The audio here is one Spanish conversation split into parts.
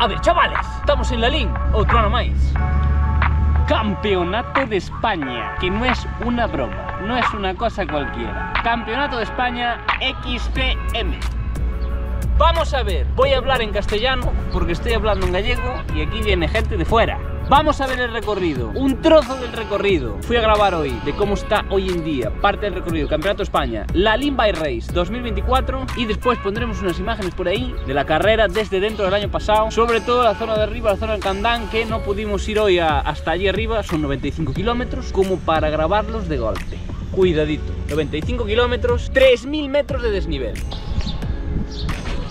A ver, chavales, estamos en la LIN, outro ano máis. Campeonato de España, que no es una broma, no es una cosa cualquiera. Campeonato de España XPM. Vamos a ver, voy a hablar en castellano porque estoy hablando en gallego y aquí viene gente de fuera. Vamos a ver el recorrido, un trozo del recorrido. Fui a grabar hoy de cómo está hoy en día parte del recorrido Campeonato España, la Limby Race 2024 y después pondremos unas imágenes por ahí de la carrera desde dentro del año pasado, sobre todo la zona de arriba, la zona del Candán, que no pudimos ir hoy hasta allí arriba, son 95 kilómetros, como para grabarlos de golpe. Cuidadito, 95 kilómetros, 3.000 metros de desnivel.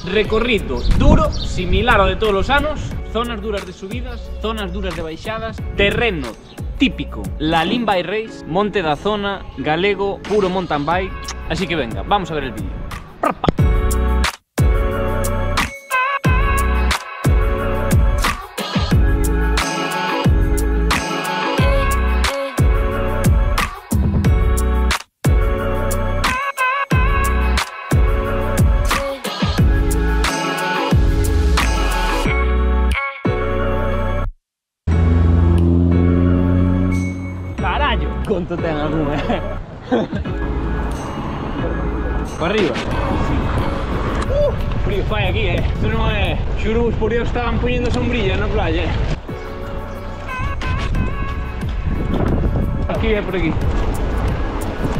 Recorrido duro, similar ao de todos os anos, zonas duras de subidas, zonas duras de baixadas, terreno típico, la Limby Race, monte da zona, galego, puro mountain bike. Así que venga, vamos a ver el vídeo. Sombrilla na playa, eh? Aquí é por aquí.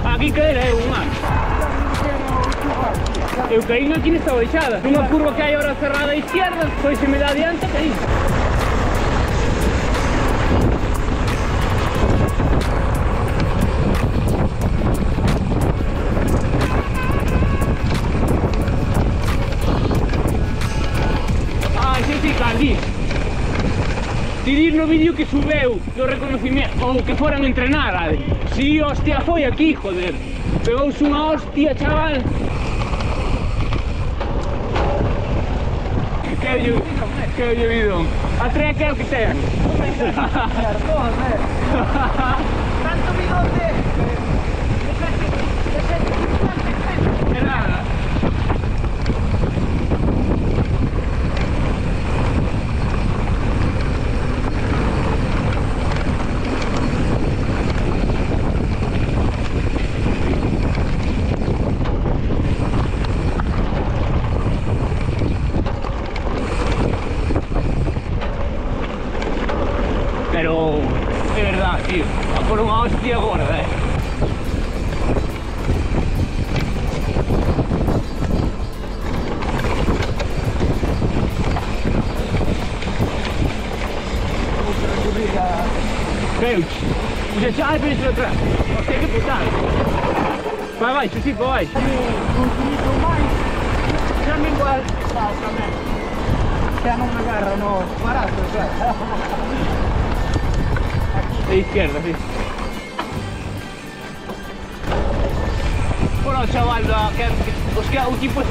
Aquí caera é un mar. Eu caí aquí nesta baixada. Nunha curva que hai ahora cerrada a izquierda, foi se me adiante, caí. No vídeo que subeu do reconocimiento ou que foran entrenar, Adri. Si, hostia, foi aquí, joder. Pegouse unha hostia, chaval. Que lle, que lle tres que ten. Tanto. Dice, c'hai preso la tre. Hostia, che puttana. Vai, vai, ci si può, vai. Non finito mai. Siamo in guerra. Basta, a me. Guerra, no. Sparato, cioè. De izquierda, sí. Bueno, chaval, que, que, os un tipo...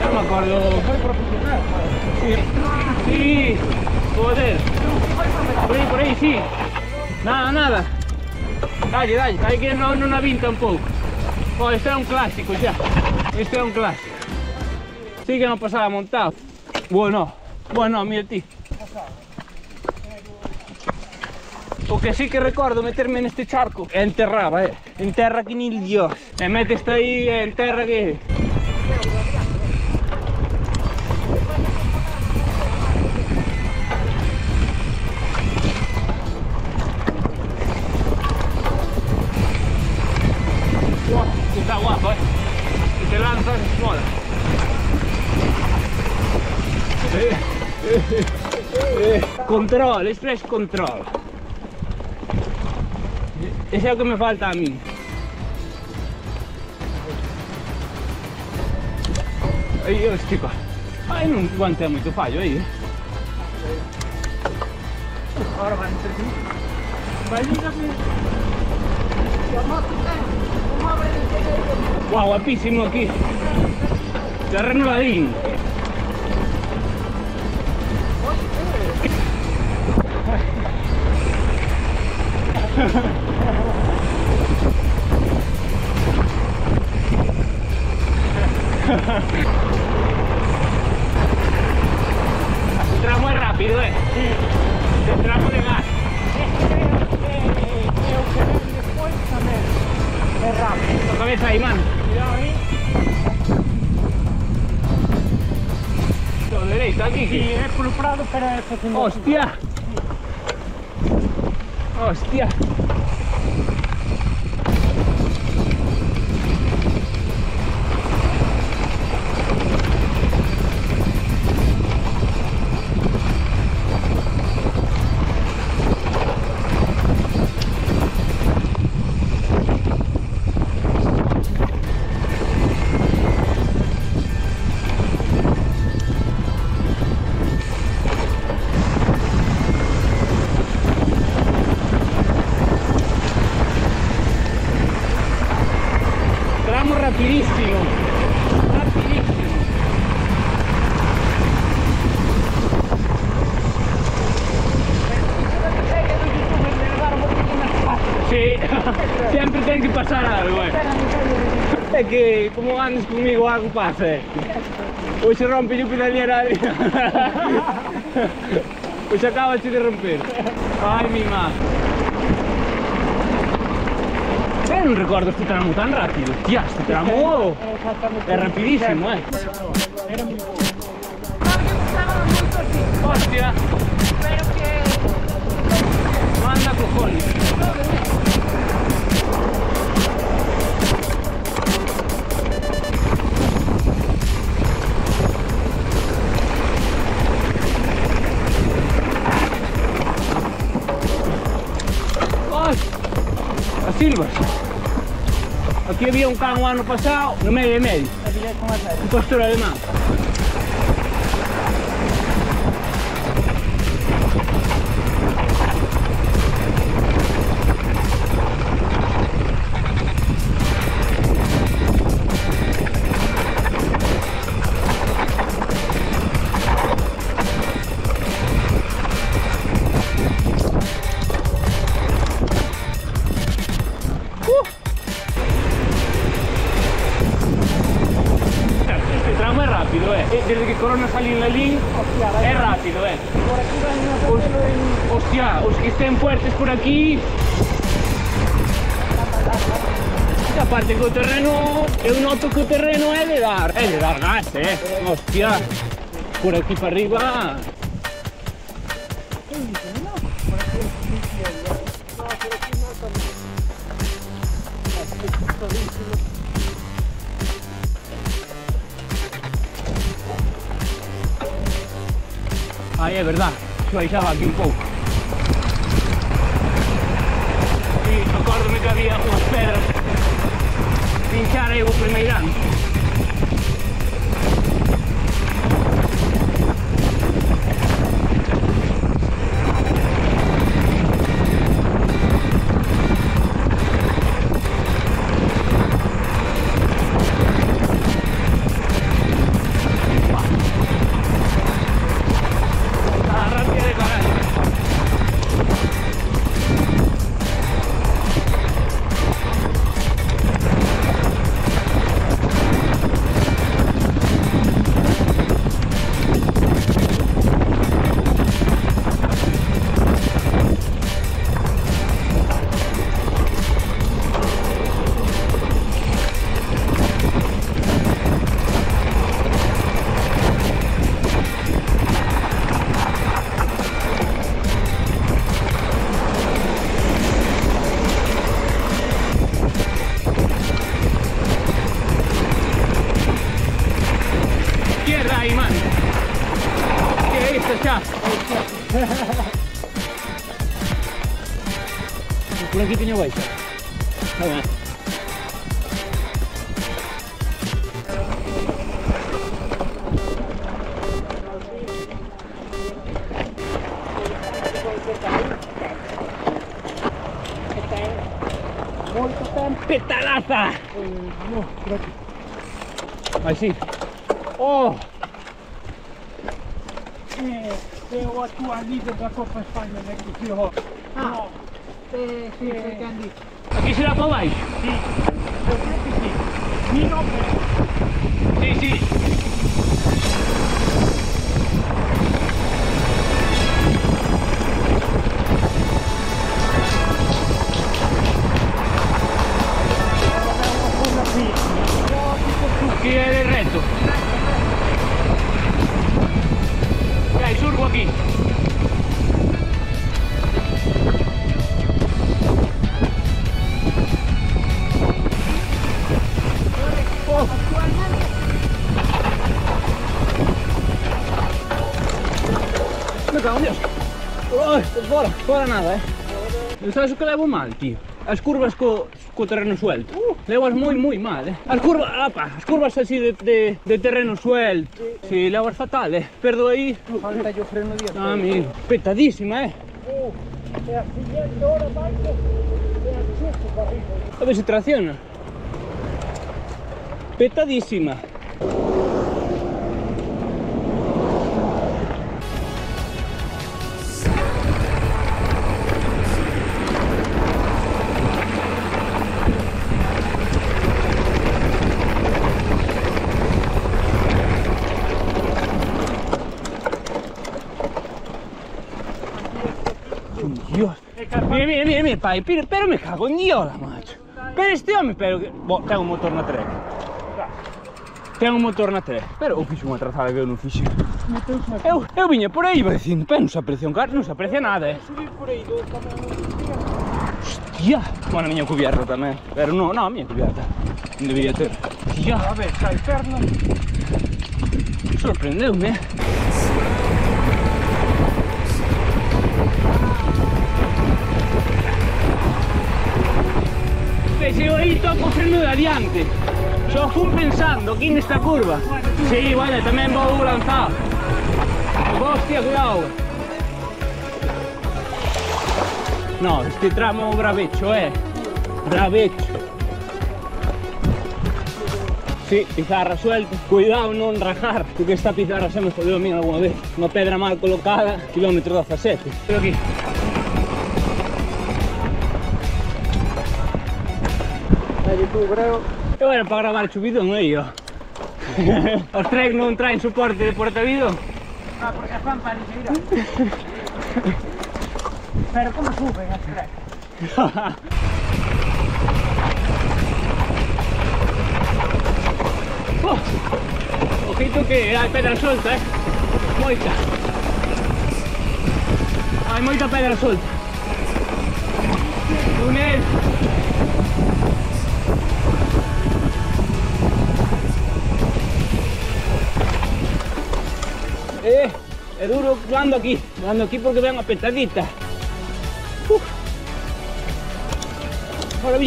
Ya me acuerdo. Fue profesional. Sí. Sí. Joder. Por ahí, por ahí, sí. Nada, nada. Dale, dale. Hay que no, non avinta un pouco. Oh, este era un clásico xa. Este era un clásico. Sí que non pasaba montado. Bueno, bueno, mira ti. O que sí que recordo meterme neste charco e enterraba, eh. Enterra que ni el dios. E meteste aí e enterra que... Wow, está guapo, eh. Y te lanzas, mola. Control, express control. Ese é o que me falta a mí. Aí, eu estico. Ai, non aguantei moito fallo aí. eh. Ahora van a ser. Vai, dígame. Chiamato te. Wow, guapísimo aquí. Terreno ladín. tramo rápido, eh. Tramo de gas. Rápido. Tu cabeza mano. Cuidado aí. Lo derecho, aquí. Sí, pelo prado para fazer ¡Hostia! ¡Hostia! Que, como andas conmigo, algo pasa, eh. Hoy se rompe yo pedaliera. Hoy se acaba de romper. Ay, mi madre. Yo non ricordo este tramo tan rápido. Tía, este tramo è rapidissimo, eh. Era muito bom. Hostia. Manda cojones. As silvas. Aquí había un can o ano pasado, no medio e medio. Havia com a série. Un pastor alemán. Vai. es rápido, eh. Hostia, os que estén fuertes por aquí. E aparte que o terreno, eu noto que terreno é de dar, é de dar eh. Hostia, por aquí para arriba. Ahí es verdad, yo ahí ya bajé un pouco. Sí, acordome que había unhas pedras pinchar aí o primeiro ano. Que esto ya. Por aquí tiene baixa. Está bien. Muito tempo. ¡Petalaza! No, por aqui. Ahí sí. ¡Oh! É, é o atual líder da Copa Espanha, né? Que se rola. Ah, sí, sí, Eh. sé que han dicho. Aquí nada, eh. Sabes o que levo mal, tío? As curvas co, co terreno suelto. Levas moi, moi mal, eh. As curvas, apa, as curvas así de, de, de terreno suelto. Si, levas fatal, eh. Perdo aí. Falta yo freno diez. Ah, amigo. Petadísima, eh. Uh, a siguiente hora vai que a chupo para arriba. A ver se tracciona. Petadísima. pai, pero, pero me cago en diola, macho. Pero este home, pero... Bo, ten un motor na trek. Ten un motor na trek. Pero eu fixo unha trazada que eu non fixo. Eu, eu viña por aí, vai dicindo, pero non se aprecia un carro, non se aprecia nada, eh. Hostia. Bueno, a miña cubierta tamén. Pero non, non, a miña cubierta. Non debería ter. Hostia. A ver, sai perna. Sorprendeu-me, eh. Pensei aí toco o freno de adiante Só fun pensando aquí nesta curva sí, bueno, tamén vou lanzado Hostia, cuidado No, este tramo bravecho, eh Bravecho Sí, pizarra suelta. Cuidado non rajar, porque esta pizarra se me jodeu a mí alguna vez. Unha pedra mal colocada, kilómetro 17. Pero aquí. Tú, creo. Eu era para gravar chubidón aí, ó. Os trek non traen soporte de portavidón. Ah, porque a fan para seguirá. Pero como suben as tres? oh, ojito que hai pedra solta, eh. Moita. Hai moita pedra solta. Túnel. Duro ando aquí, ando aquí porque ven a petadita. Uf. Ahora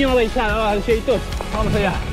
va, de xeitos. Vamos allá.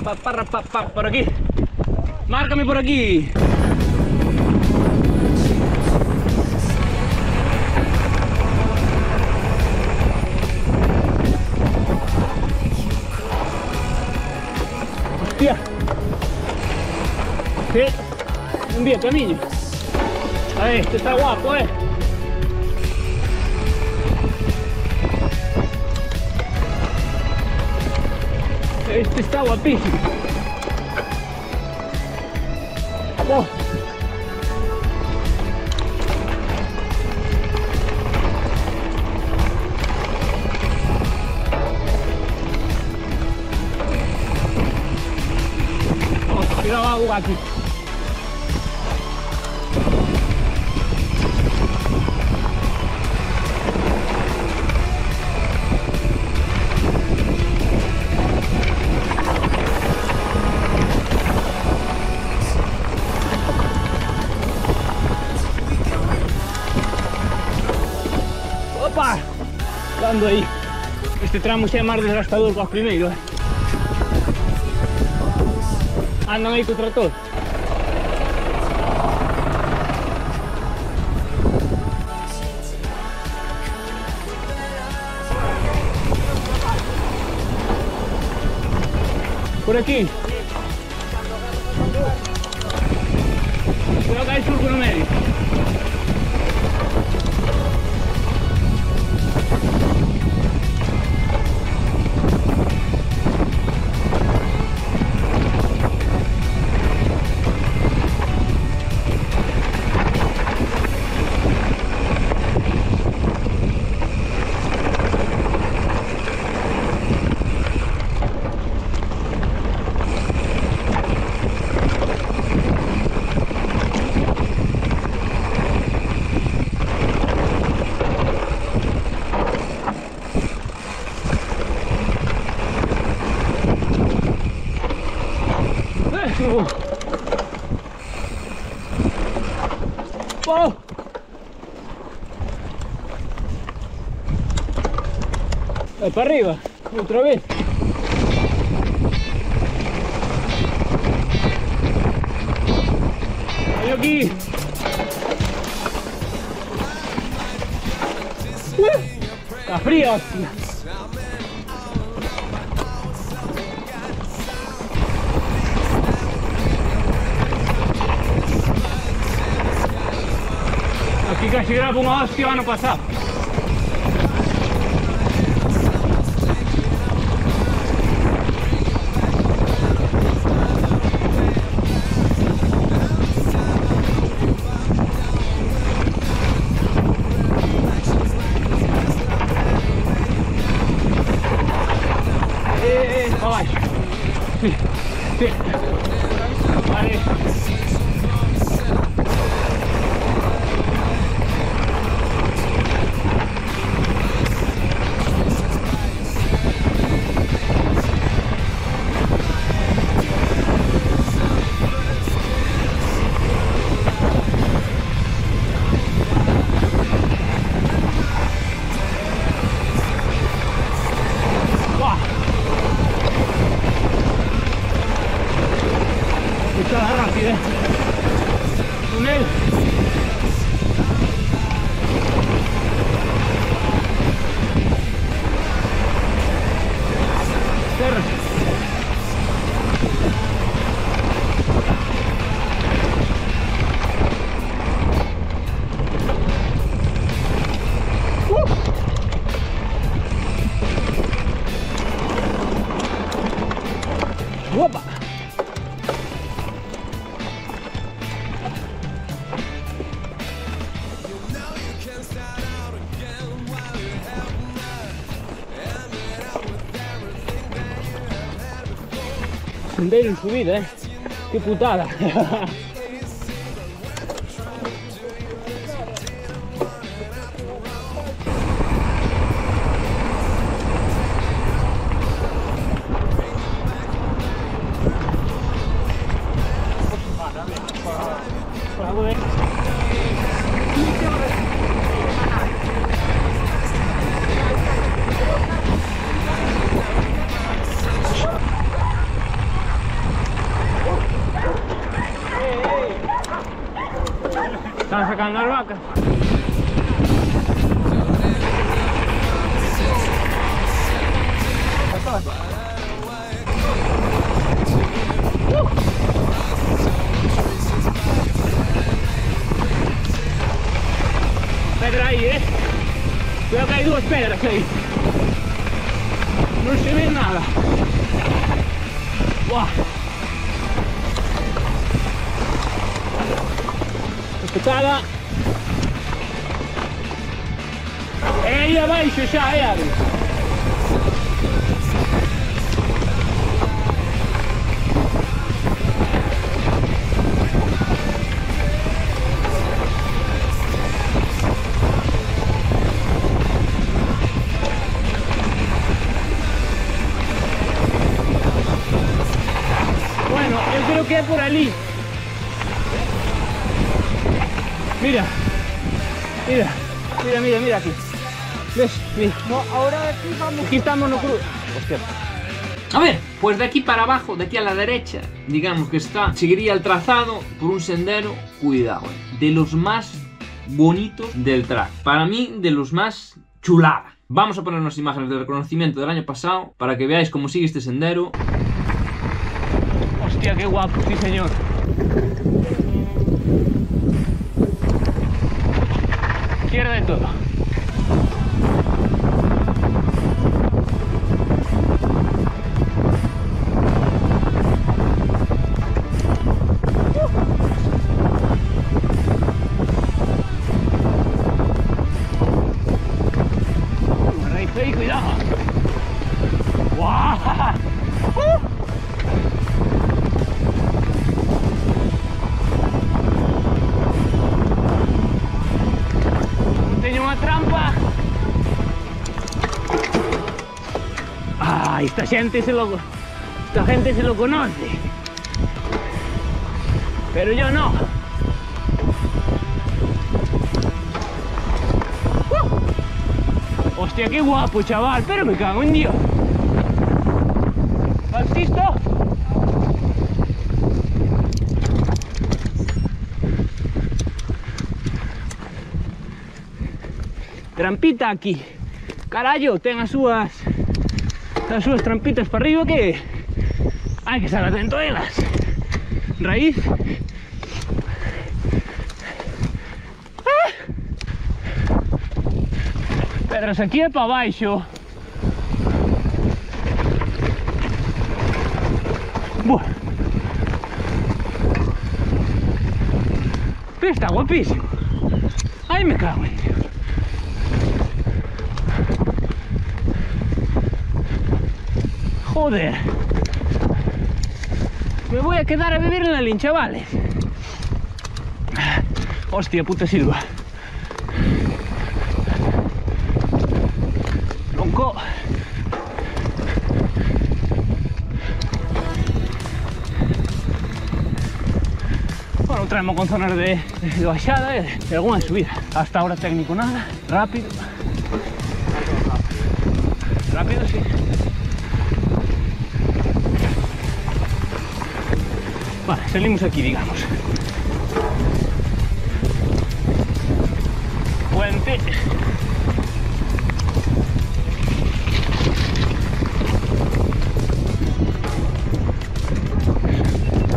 Pa, pa, pa, pa, por aquí. Márcame por aquí. Hostia. Sí. Envía camino. Ahí, este está guapo, eh. Este está guapísimo. Oh. Oh, cuidado agua aquí. Este tramo xa é desgastador que os primeiros. Eh. Andan ah, aí co trator. Por aquí. Para arriba, outra vez. Olha aqui. Uh, Tá frio, hostia. Aqui que chegava uma hostia ano passado. Eh, Opa! Sendero en subida, eh. Qué putada. Están sacando las vacas. Pedra ahí, eh. Cuidado que hay dos pedras ahí. No se ve nada. Buah. Espetada. E aí abaixo xa, é ali. Bueno, yo creo que es por allí. Mira, mira, mira, mira, mira aquí. ¿Ves? Mira. No, ahora aquí vamos. Aquí estamos no. Hostia. A ver, pues de aquí para abajo, de aquí a la derecha, digamos que está, seguiría el trazado por un sendero, cuidado, eh, de los más bonitos del track. Para mí, de los más chulada. Vamos a poner unas imágenes de reconocimiento del año pasado para que veáis cómo sigue este sendero. Hostia, qué guapo, sí señor. Izquierda esta gente se lo esta gente se lo conoce. Pero yo no. ¡Uh! Hostia, qué guapo, chaval, pero me cago en Dios. ¿Vas listo? trampita aquí. Carallo, ten as as súas trampitas para arriba que hai que estar atento a elas. Raíz. Ah. Pedras aquí para baixo. Buah. Está guapísimo. Ay, me cago en Joder. Me voy a quedar a vivir en la lin, chavales. Hostia, puta silva. Tronco. Bueno, traemos con zonas de, de bajada y de alguna subida. Hasta ahora técnico nada, rápido. Rápido sí. Salimos aquí, digamos. Puente.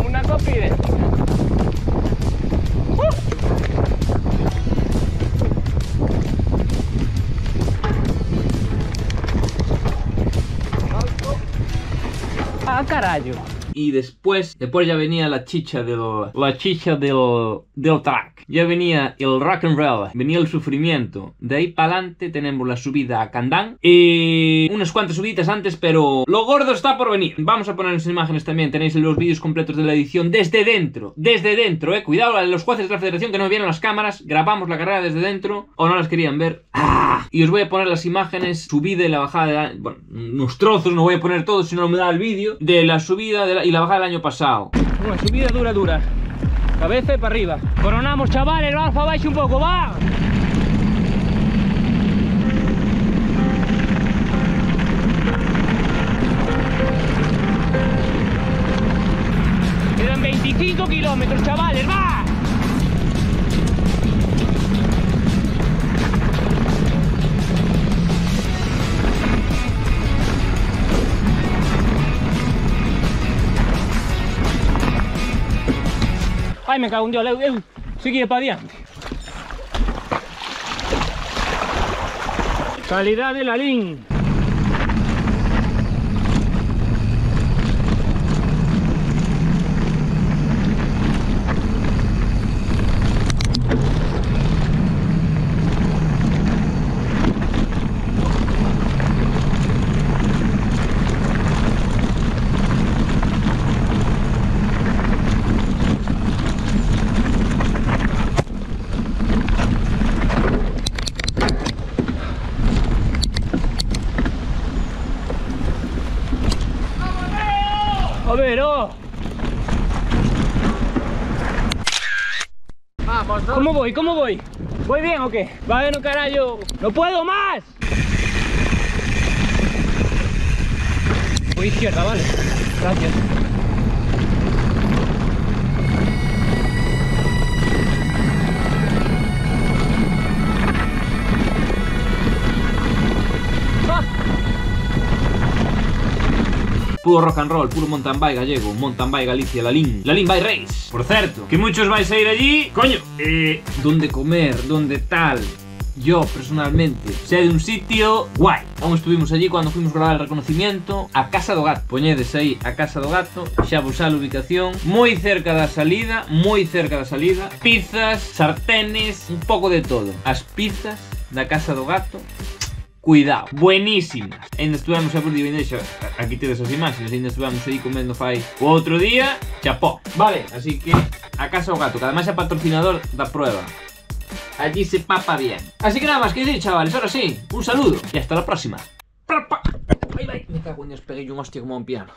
Una copia de... Ah, carajo. Y después, después ya venía la chicha del, la chicha del, del track. Ya venía el rock and roll, venía el sufrimiento. De ahí para adelante tenemos la subida a Candán. Y unas cuantas subidas antes, pero lo gordo está por venir. Vamos a poner las imágenes también. Tenéis los vídeos completos de la edición desde dentro. Desde dentro, eh. Cuidado, los jueces de la federación que no vieron las cámaras. Grabamos la carrera desde dentro. O no las querían ver. ¡Ah! Y os voy a poner las imágenes, subida y la bajada de la- Bueno, unos trozos, no voy a poner todos si no me da el vídeo. De la subida de la- y la bajada del año pasado. Una subida dura, dura. Cabeza para arriba. Coronamos, chavales, vamos para abajo un poco, va. Quedan 25 kilómetros, chavales, va. Ai, me cago en Dios, seguía para adiante. Calidad de la lin. Oh. Vamos. ¿Cómo voy? ¿Cómo voy? ¿Voy bien o qué? Va, no carajo. ¡No puedo más! Voy izquierda, vale. Gracias. Puro rock and roll, puro mountain bike gallego, mountain bike Galicia, Lalín, Lalín Bike Race. Por certo, que muchos vais a ir allí, coño, eh, donde comer, donde tal. Yo, personalmente, sé de un sitio guay. Aún estuvimos allí cuando fuimos a grabar el reconocimiento a Casa do Gato. Poñedes aí a Casa do Gato, xa vos a ubicación, moi cerca da salida, moi cerca da salida. Pizzas, sartenes, un pouco de todo. As pizzas da Casa do Gato Cuidado, buenísimas Ainda estuvemos a por día, deixa, aquí tedes as imaxes Ainda estuvemos aí comendo fai. O día Chapó, vale, así que A casa do gato, que además é patrocinador da prueba. Allí se papa bien. Así que nada más que decir chavales, ahora sí Un saludo y hasta la próxima. Me cago en Dios, pegué un hostia como un piano